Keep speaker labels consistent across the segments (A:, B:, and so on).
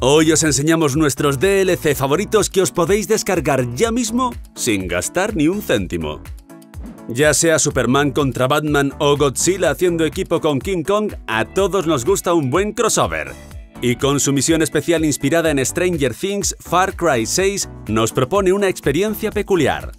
A: Hoy os enseñamos nuestros DLC favoritos que os podéis descargar ya mismo sin gastar ni un céntimo. Ya sea Superman contra Batman o Godzilla haciendo equipo con King Kong, a todos nos gusta un buen crossover. Y con su misión especial inspirada en Stranger Things, Far Cry 6 nos propone una experiencia peculiar.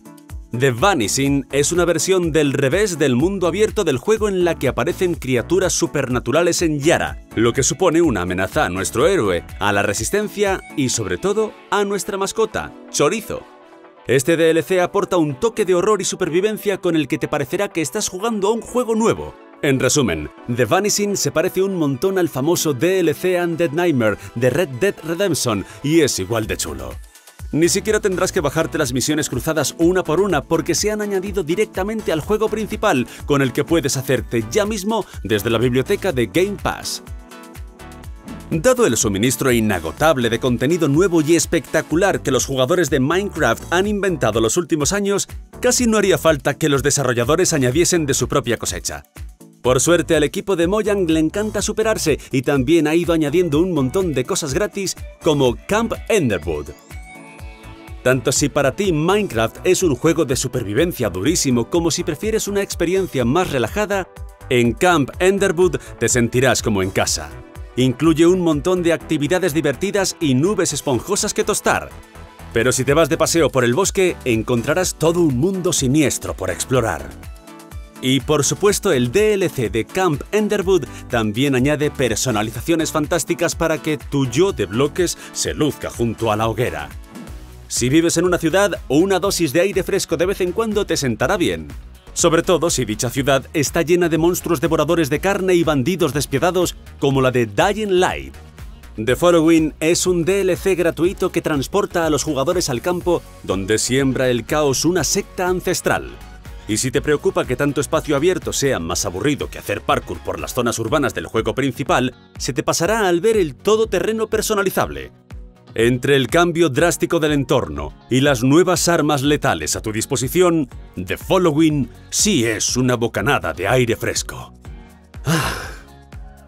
A: The Vanishing es una versión del revés del mundo abierto del juego en la que aparecen criaturas supernaturales en Yara, lo que supone una amenaza a nuestro héroe, a la resistencia y sobre todo a nuestra mascota, Chorizo. Este DLC aporta un toque de horror y supervivencia con el que te parecerá que estás jugando a un juego nuevo. En resumen, The Vanishing se parece un montón al famoso DLC Undead Nightmare de Red Dead Redemption y es igual de chulo. Ni siquiera tendrás que bajarte las misiones cruzadas una por una porque se han añadido directamente al juego principal con el que puedes hacerte ya mismo desde la biblioteca de Game Pass. Dado el suministro inagotable de contenido nuevo y espectacular que los jugadores de Minecraft han inventado los últimos años, casi no haría falta que los desarrolladores añadiesen de su propia cosecha. Por suerte al equipo de Mojang le encanta superarse y también ha ido añadiendo un montón de cosas gratis como Camp Enderwood, tanto si para ti Minecraft es un juego de supervivencia durísimo como si prefieres una experiencia más relajada, en Camp Enderwood te sentirás como en casa. Incluye un montón de actividades divertidas y nubes esponjosas que tostar. Pero si te vas de paseo por el bosque, encontrarás todo un mundo siniestro por explorar. Y por supuesto el DLC de Camp Enderwood también añade personalizaciones fantásticas para que tu yo de bloques se luzca junto a la hoguera. Si vives en una ciudad, una dosis de aire fresco de vez en cuando te sentará bien. Sobre todo si dicha ciudad está llena de monstruos devoradores de carne y bandidos despiadados como la de Dying Light. The Following es un DLC gratuito que transporta a los jugadores al campo donde siembra el caos una secta ancestral. Y si te preocupa que tanto espacio abierto sea más aburrido que hacer parkour por las zonas urbanas del juego principal, se te pasará al ver el todoterreno personalizable, entre el cambio drástico del entorno y las nuevas armas letales a tu disposición, The Following sí es una bocanada de aire fresco. Ah.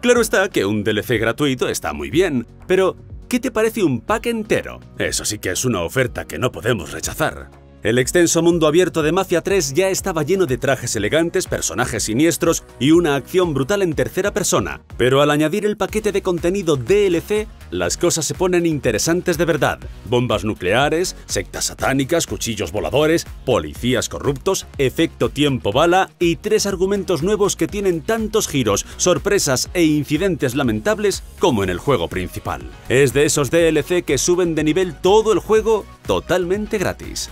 A: Claro está que un DLC gratuito está muy bien, pero ¿qué te parece un pack entero? Eso sí que es una oferta que no podemos rechazar. El extenso mundo abierto de Mafia 3 ya estaba lleno de trajes elegantes, personajes siniestros y una acción brutal en tercera persona, pero al añadir el paquete de contenido DLC, las cosas se ponen interesantes de verdad. Bombas nucleares, sectas satánicas, cuchillos voladores, policías corruptos, efecto tiempo bala y tres argumentos nuevos que tienen tantos giros, sorpresas e incidentes lamentables como en el juego principal. Es de esos DLC que suben de nivel todo el juego totalmente gratis.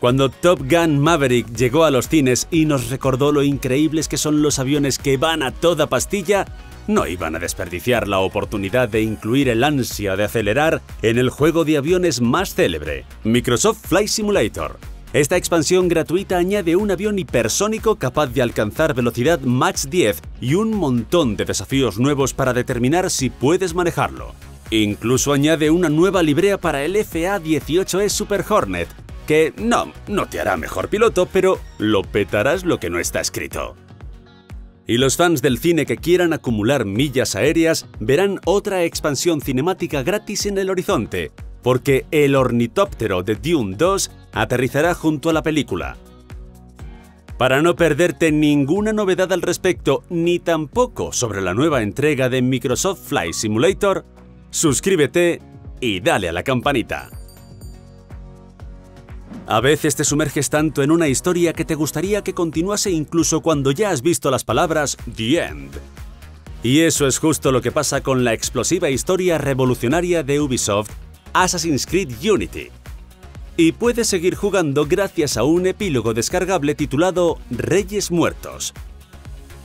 A: Cuando Top Gun Maverick llegó a los cines y nos recordó lo increíbles que son los aviones que van a toda pastilla, no iban a desperdiciar la oportunidad de incluir el ansia de acelerar en el juego de aviones más célebre, Microsoft Flight Simulator. Esta expansión gratuita añade un avión hipersónico capaz de alcanzar velocidad Mach 10 y un montón de desafíos nuevos para determinar si puedes manejarlo. Incluso añade una nueva librea para el FA-18E Super Hornet, que no, no te hará mejor piloto, pero lo petarás lo que no está escrito. Y los fans del cine que quieran acumular millas aéreas verán otra expansión cinemática gratis en el horizonte, porque el ornitóptero de Dune 2 aterrizará junto a la película. Para no perderte ninguna novedad al respecto, ni tampoco sobre la nueva entrega de Microsoft Flight Simulator, suscríbete y dale a la campanita. A veces te sumerges tanto en una historia que te gustaría que continuase incluso cuando ya has visto las palabras The End. Y eso es justo lo que pasa con la explosiva historia revolucionaria de Ubisoft, Assassin's Creed Unity. Y puedes seguir jugando gracias a un epílogo descargable titulado Reyes Muertos,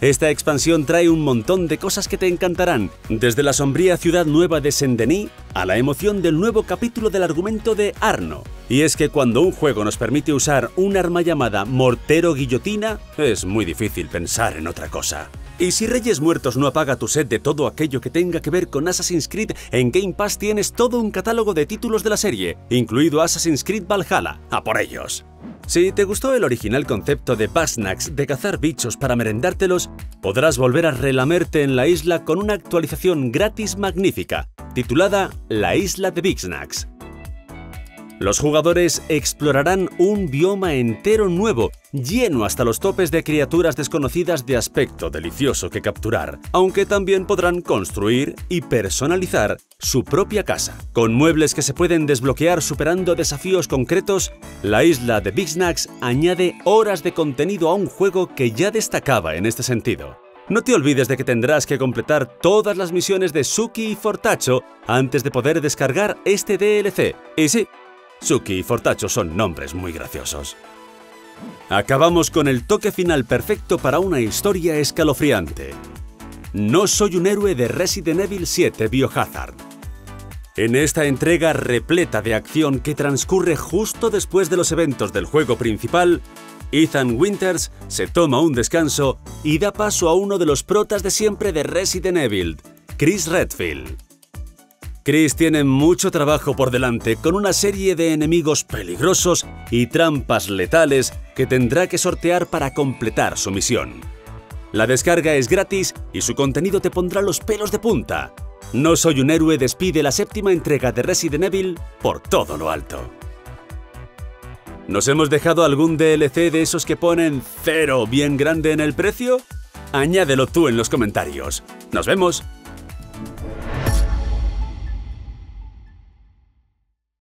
A: esta expansión trae un montón de cosas que te encantarán, desde la sombría ciudad nueva de Saint-Denis a la emoción del nuevo capítulo del argumento de Arno. Y es que cuando un juego nos permite usar un arma llamada mortero guillotina, es muy difícil pensar en otra cosa. Y si Reyes Muertos no apaga tu sed de todo aquello que tenga que ver con Assassin's Creed, en Game Pass tienes todo un catálogo de títulos de la serie, incluido Assassin's Creed Valhalla. ¡A por ellos! Si te gustó el original concepto de Bugsnax de cazar bichos para merendártelos, podrás volver a relamerte en la isla con una actualización gratis magnífica, titulada La Isla de Big Snacks. Los jugadores explorarán un bioma entero nuevo, lleno hasta los topes de criaturas desconocidas de aspecto delicioso que capturar, aunque también podrán construir y personalizar su propia casa. Con muebles que se pueden desbloquear superando desafíos concretos, la isla de Big Snacks añade horas de contenido a un juego que ya destacaba en este sentido. No te olvides de que tendrás que completar todas las misiones de Suki y Fortacho antes de poder descargar este DLC. Y sí, Suki y Fortacho son nombres muy graciosos. Acabamos con el toque final perfecto para una historia escalofriante. No soy un héroe de Resident Evil 7 Biohazard. En esta entrega repleta de acción que transcurre justo después de los eventos del juego principal, Ethan Winters se toma un descanso y da paso a uno de los protas de siempre de Resident Evil, Chris Redfield. Chris tiene mucho trabajo por delante con una serie de enemigos peligrosos y trampas letales que tendrá que sortear para completar su misión. La descarga es gratis y su contenido te pondrá los pelos de punta. No soy un héroe despide la séptima entrega de Resident Evil por todo lo alto. ¿Nos hemos dejado algún DLC de esos que ponen cero bien grande en el precio? Añádelo tú en los comentarios. ¡Nos vemos!